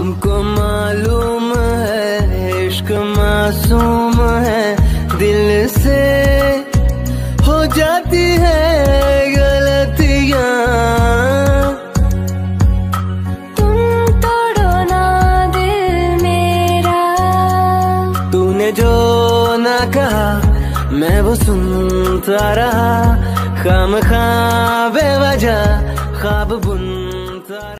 हमको मालूम है इश्क मासूम है दिल से हो जाती है गलतियाँ। तुम तोड़ो ना दिल मेरा। तूने जो ना कहा मैं वो सुनता रहा। खाम खा बेवजह ख्वाब बुनता